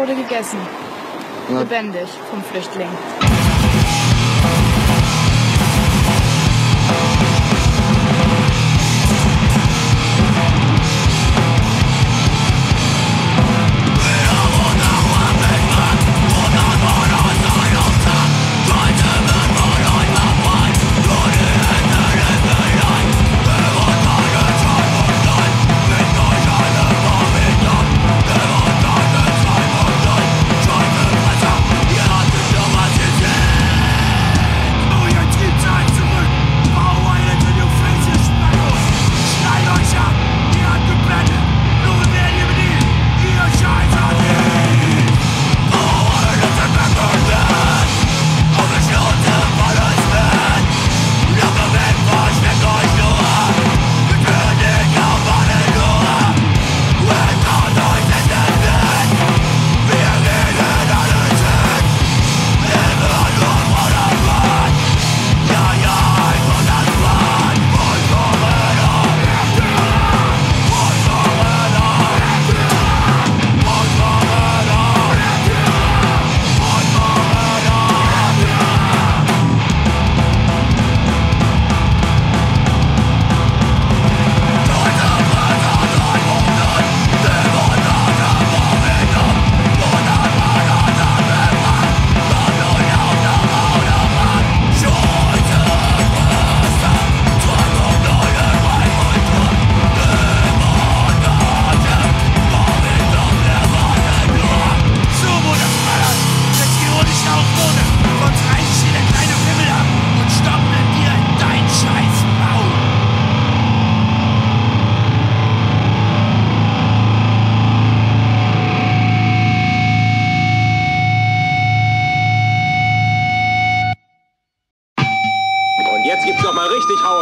wurde gegessen. Ja. Lebendig vom Flüchtling.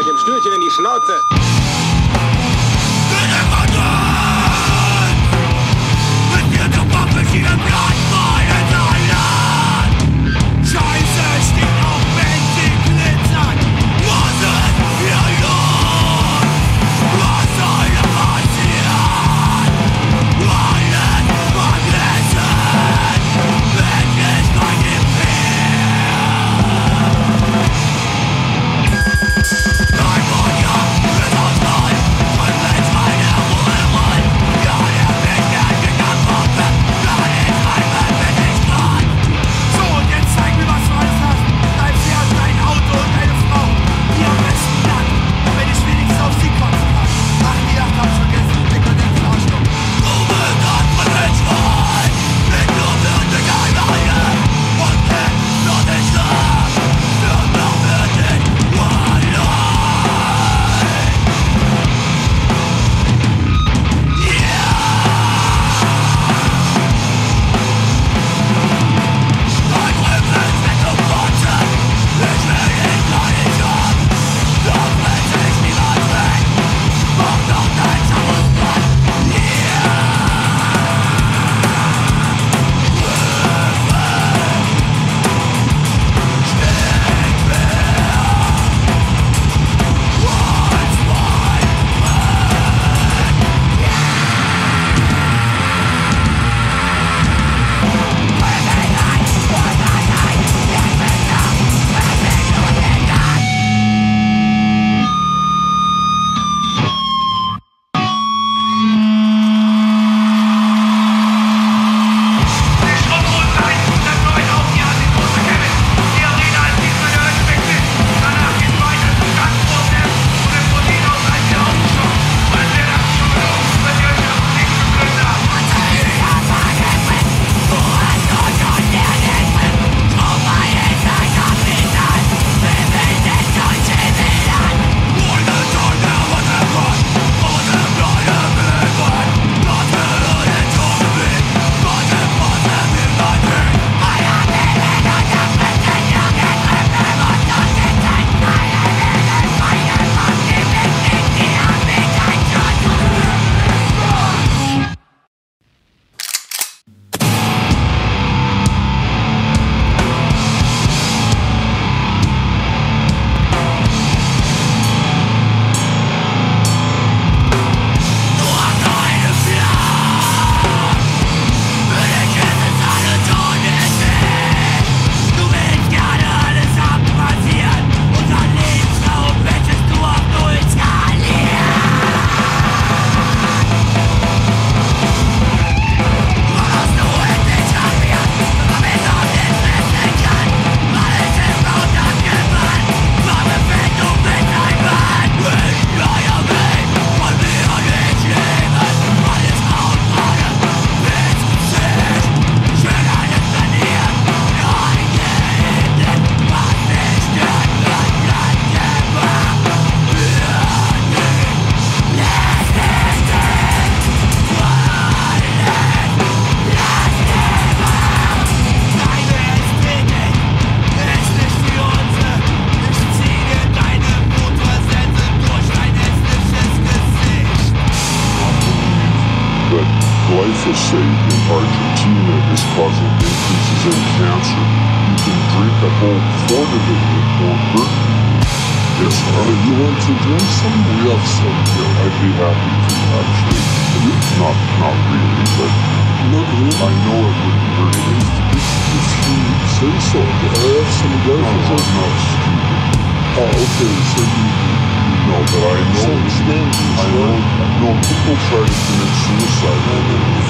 mit dem Stühlchen in die Schnauze. Bitte, Mutter! That glyphosate in Argentina is causing increases in cancer. You can drink a whole quart of it, it won't. Yes, uh, you want to drink some? We have some here. I'd be happy to, actually. Not, not really, but really. I know it wouldn't hurt you. If you say so, I have some No, I'm not stupid. Oh, okay, so you, No, but I know. So it's dangerous, I know. No, people try to commit suicide